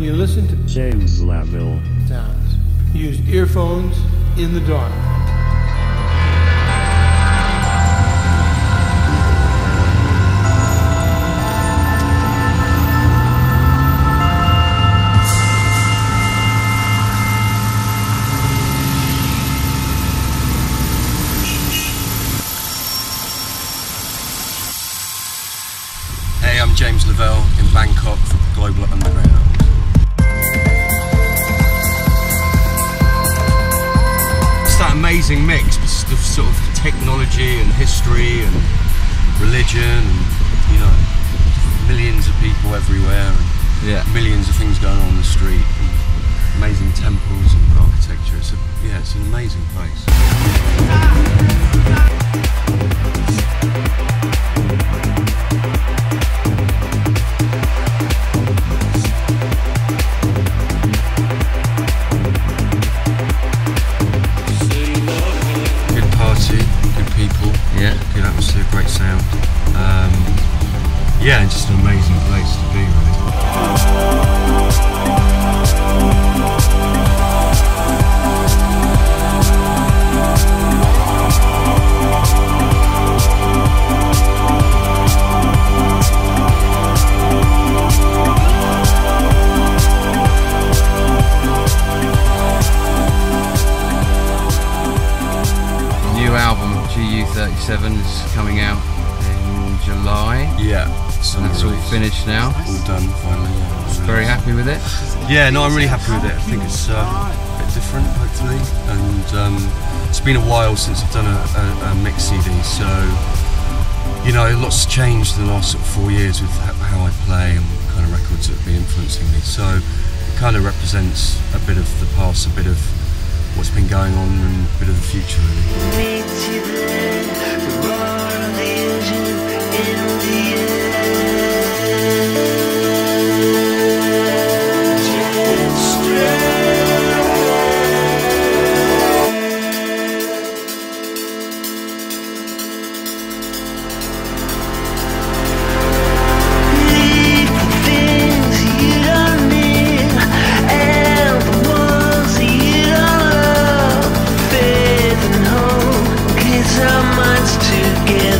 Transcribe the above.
you listen to James Lavelle. sounds, use earphones in the dark. Hey, I'm James Lavelle in Bangkok for Global Underground. Amazing mix of sort of technology and history and religion and, you know, millions of people everywhere and Yeah. millions of things going on in the street and amazing temples and architecture. It's a, yeah, it's an amazing place. Atmosphere, great sound. Um, yeah, just an amazing place to be, really. Album GU37 is coming out in July. Yeah, summer That's all finished now. All done finally. Yeah, Very happy with it. Yeah, no, I'm really happy with it. I think it's uh, a bit different, hopefully, and um, it's been a while since I've done a, a, a mix CD, so you know, lots changed in the last sort of four years with how I play and what kind of records that have been influencing me. So it kind of represents a bit of the past, a bit of what's been going on, and a bit of the future. Really. get